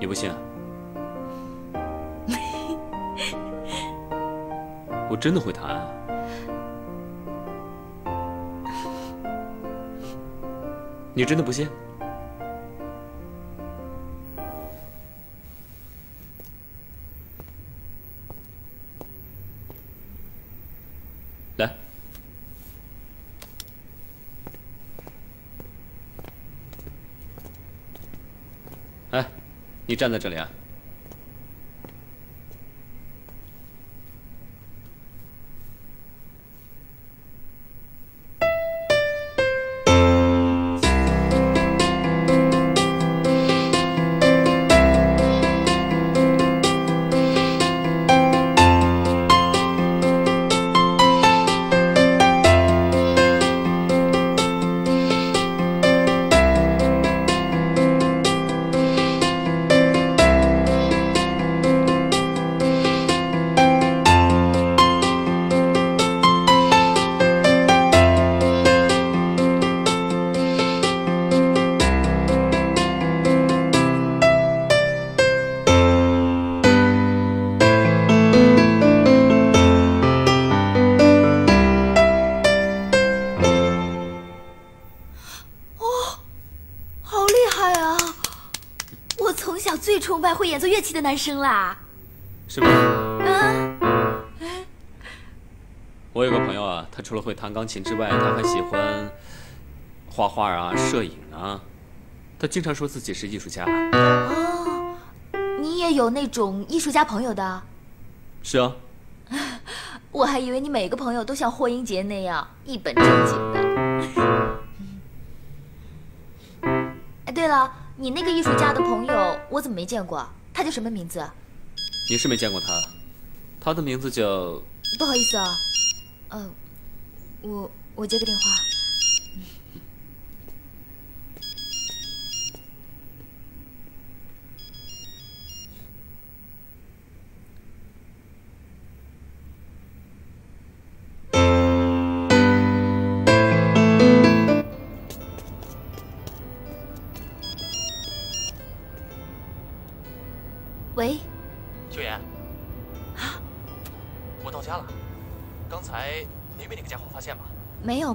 你不信啊？我真的会弹啊！你真的不信？你站在这里啊！演奏乐器的男生啦。是吗？嗯，我有个朋友啊，他除了会弹钢琴之外，他还喜欢画画啊、摄影啊。他经常说自己是艺术家。哦，你也有那种艺术家朋友的？是啊，我还以为你每个朋友都像霍英杰那样一本正经的。哎，对了，你那个艺术家的朋友，我怎么没见过？他叫什么名字？你是没见过他，他的名字叫……不好意思啊，呃，我我接个电话。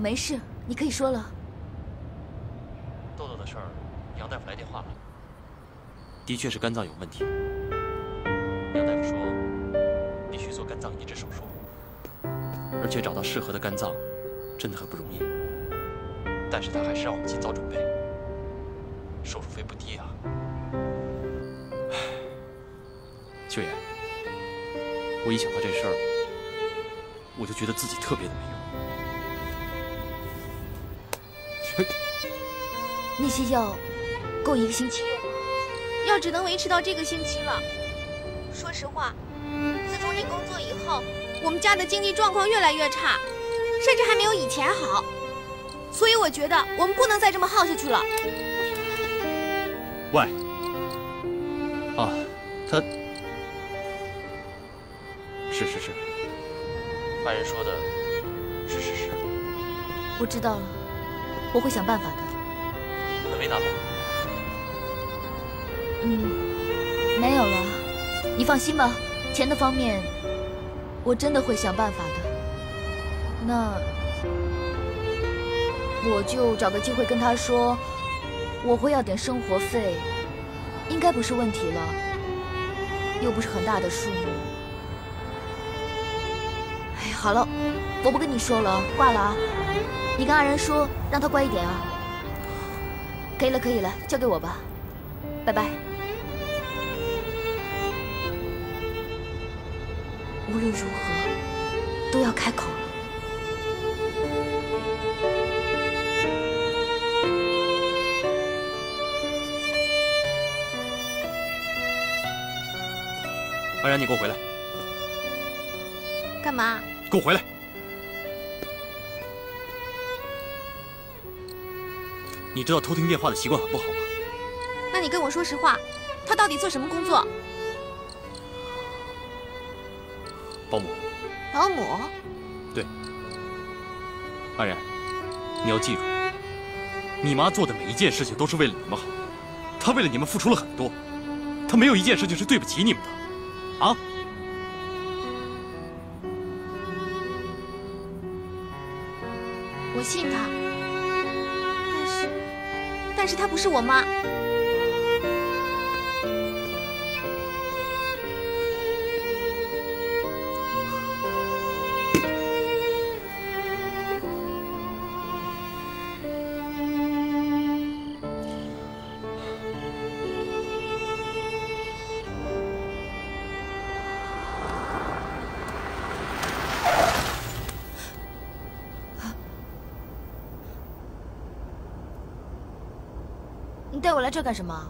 没，事，你可以说了。豆豆的事儿，杨大夫来电话了，的确是肝脏有问题。杨大夫说，必须做肝脏移植手术，而且找到适合的肝脏，真的很不容易。但是他还是让我们尽早准备，手术费不低啊。秀，妍，我一想到这事儿，我就觉得自己特别的没用。那些药够一个星期用吗？药只能维持到这个星期了。说实话，自从你工作以后，我们家的经济状况越来越差，甚至还没有以前好。所以我觉得我们不能再这么耗下去了。喂，啊，他是是是，外人说的是事实，我知道了，我会想办法的。很为难吗？嗯，没有了，你放心吧，钱的方面，我真的会想办法的。那我就找个机会跟他说，我会要点生活费，应该不是问题了，又不是很大的数目。哎，好了，我不跟你说了，挂了啊。你跟阿然说，让他乖一点啊。可以了，可以了，交给我吧，拜拜。无论如何，都要开口了。安然，你给我回来，干嘛？给我回来！你知道偷听电话的习惯很不好吗？那你跟我说实话，他到底做什么工作？保姆。保姆？对。安然，你要记住，你妈做的每一件事情都是为了你们好，她为了你们付出了很多。她没有一件事情是对不起你们的，啊？我信他，但是，但是她不是我妈。你带我来这干什么？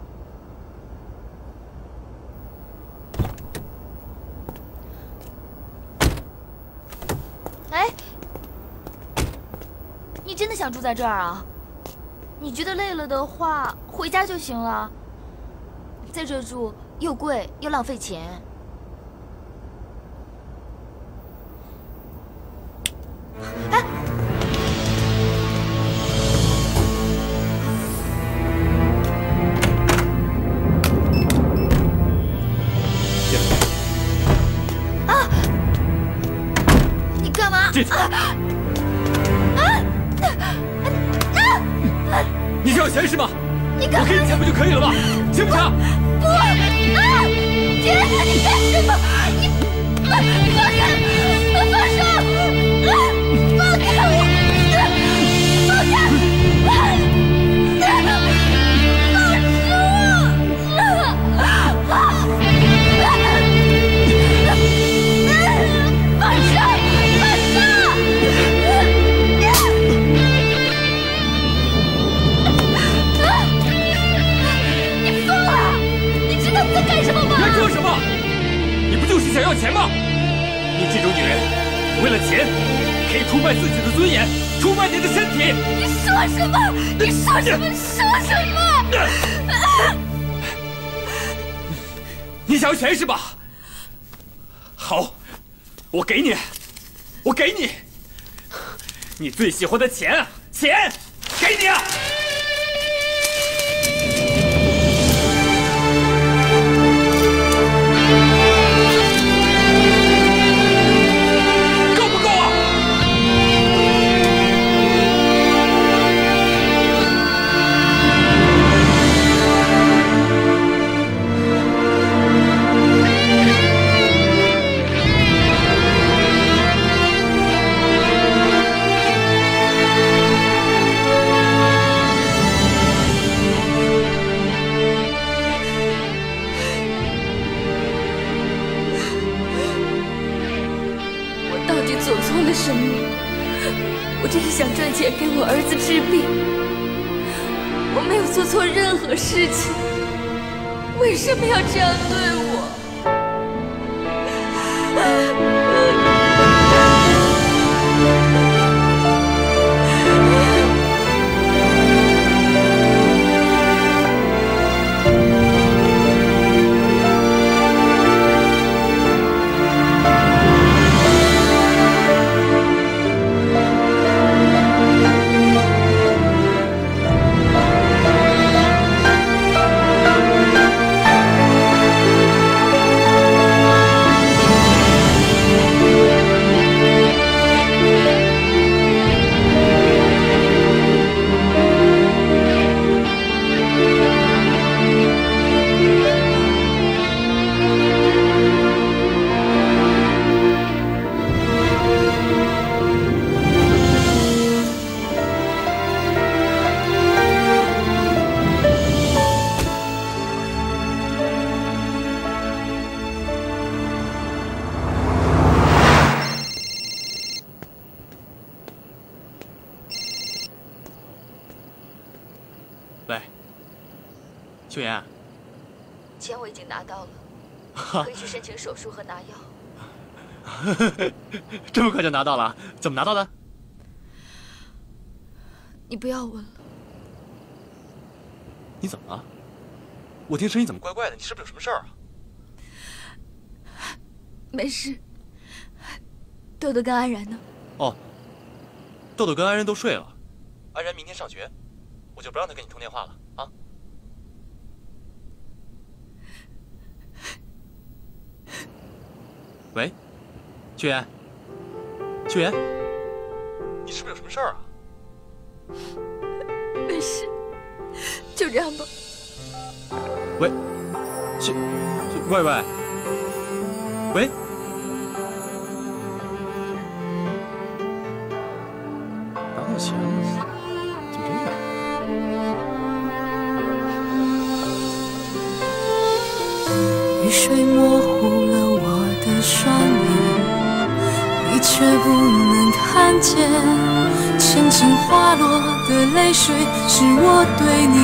哎，你真的想住在这儿啊？你觉得累了的话，回家就行了。在这住又贵又浪费钱。进去。你就要钱是吗？你？我给你钱不就可以了吗？行不行？不！啊！姐，你干什么？你放放开！放手！啊！放开我！说什么？你不就是想要钱吗？你这种女人，为了钱可以出卖自己的尊严，出卖你的身体。你说什么？你说什么？说什么？你想要钱是吧？好，我给你，我给你，你最喜欢的钱，钱，给你啊！什么？我只是想赚钱给我儿子治病，我没有做错任何事情，为什么要这样对我？喂，秀妍，钱我已经拿到了，可以去申请手术和拿药。这么快就拿到了？怎么拿到的？你不要问了，你怎么了？我听声音怎么怪怪的？你是不是有什么事儿啊？没事。豆豆跟安然呢？哦，豆豆跟安然都睡了，安然明天上学，我就不让他跟你通电话了啊！喂，秋言，秋言，你是不是有什么事儿啊？没事，就这样吧。喂，秋，喂喂，喂，到钱了。水模糊了我的双眼，你却不能看见。轻轻滑落的泪水，是我对你。